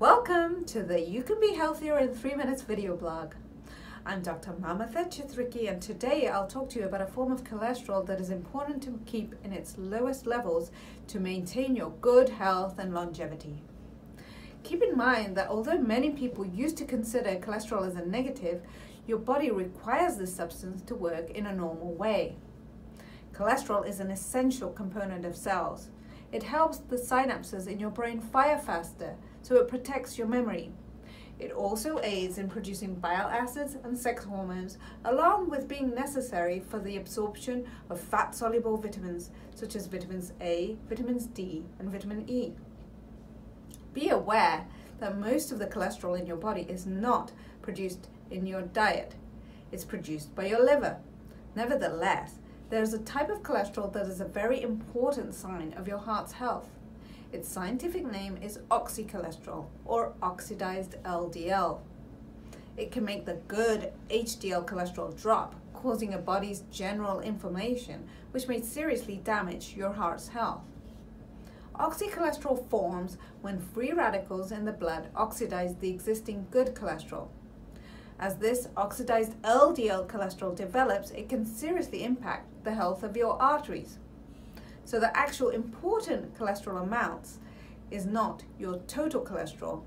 Welcome to the You Can Be Healthier in 3 Minutes video blog. I'm Dr. Mamata Chithriki and today I'll talk to you about a form of cholesterol that is important to keep in its lowest levels to maintain your good health and longevity. Keep in mind that although many people used to consider cholesterol as a negative, your body requires this substance to work in a normal way. Cholesterol is an essential component of cells. It helps the synapses in your brain fire faster, so it protects your memory. It also aids in producing bile acids and sex hormones, along with being necessary for the absorption of fat-soluble vitamins, such as vitamins A, vitamins D, and vitamin E. Be aware that most of the cholesterol in your body is not produced in your diet. It's produced by your liver. Nevertheless, there's a type of cholesterol that is a very important sign of your heart's health. Its scientific name is oxycholesterol or oxidized LDL. It can make the good HDL cholesterol drop, causing a body's general inflammation, which may seriously damage your heart's health. Oxycholesterol forms when free radicals in the blood oxidize the existing good cholesterol. As this oxidized LDL cholesterol develops, it can seriously impact the health of your arteries. So the actual important cholesterol amounts is not your total cholesterol,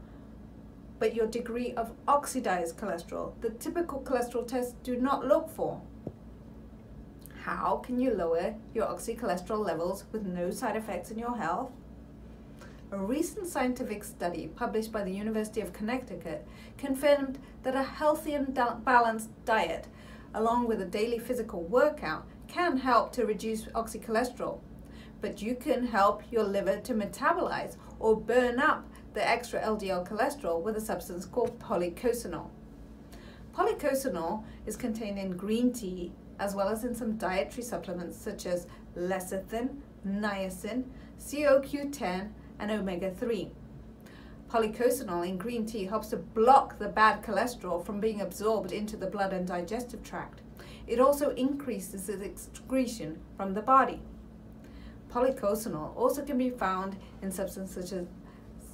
but your degree of oxidized cholesterol that typical cholesterol tests do not look for. How can you lower your oxycholesterol levels with no side effects in your health? A recent scientific study published by the University of Connecticut confirmed that a healthy and balanced diet, along with a daily physical workout, can help to reduce oxycholesterol. But you can help your liver to metabolize or burn up the extra LDL cholesterol with a substance called policosanol. Policosanol is contained in green tea as well as in some dietary supplements such as lecithin, niacin, CoQ10, and omega-3. Policosanol in green tea helps to block the bad cholesterol from being absorbed into the blood and digestive tract. It also increases its excretion from the body. Policosanol also can be found in substances such as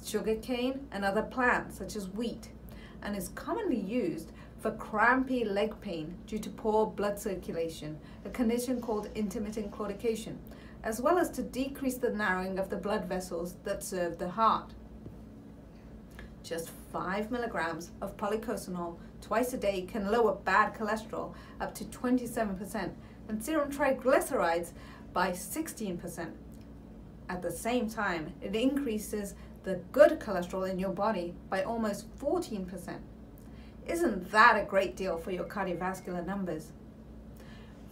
sugarcane and other plants such as wheat and is commonly used for crampy leg pain due to poor blood circulation, a condition called intermittent claudication, as well as to decrease the narrowing of the blood vessels that serve the heart. Just 5 milligrams of policosanol twice a day can lower bad cholesterol up to 27% and serum triglycerides by 16%. At the same time, it increases the good cholesterol in your body by almost 14%. Isn't that a great deal for your cardiovascular numbers?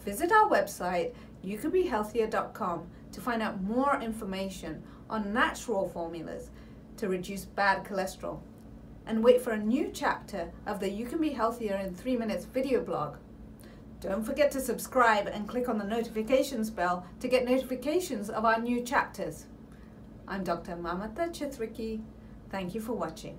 Visit our website youcanbehealthier.com to find out more information on natural formulas to reduce bad cholesterol and wait for a new chapter of the You Can Be Healthier in 3 Minutes video blog. Don't forget to subscribe and click on the notifications bell to get notifications of our new chapters. I'm Dr. Mamata Chithriki. Thank you for watching.